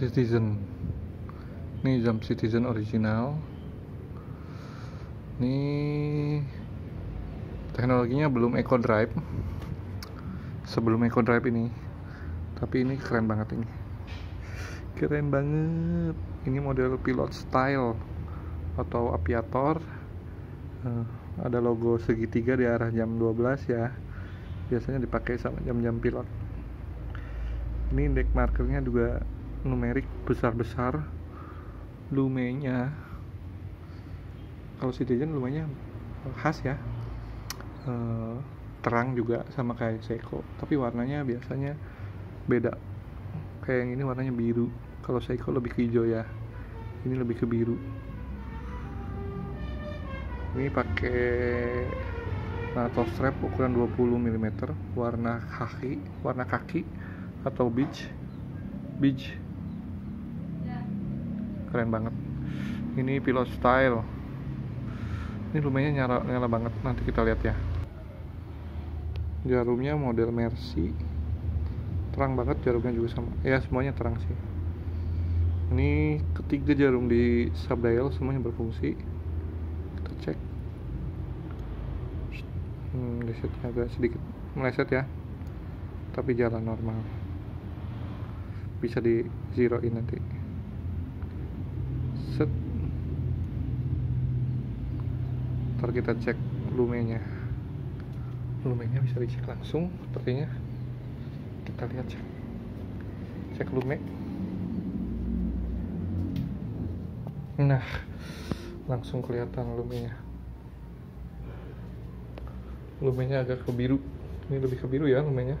Citizen. Ini jam Citizen original. Ini teknologinya belum Eco Drive. Sebelum Eco Drive ini. Tapi ini keren banget ini. Keren banget. Ini model pilot style atau aviator. Eh, ada logo segitiga di arah jam 12 ya. Biasanya dipakai sama jam-jam pilot. Ini deck markernya juga numerik besar-besar lumenya. Kalau Citizen lumenya khas ya. Eh, terang juga sama kayak Seiko tapi warnanya biasanya beda. Kayak yang ini warnanya biru. Kalau Seiko lebih ke hijau ya. Ini lebih ke biru. Ini pakai nato strap ukuran 20 mm warna kaki warna kaki atau beige. Beige keren banget. Ini pilot style. Ini lumayan nyala nyala banget. Nanti kita lihat ya. Jarumnya model Mercy. Terang banget jarumnya juga sama. Ya semuanya terang sih. Ini ketiga jarum di subdial semuanya berfungsi. Kita cek. Hmm, resetnya agak sedikit meleset ya. Tapi jalan normal. Bisa di zero in nanti set. Ntar kita cek lumenya. Lumenya bisa dicek langsung sepertinya. Kita lihat cek. Cek lume. Nah langsung kelihatan lumenya. Lumenya agak ke biru ini lebih ke biru ya lumenya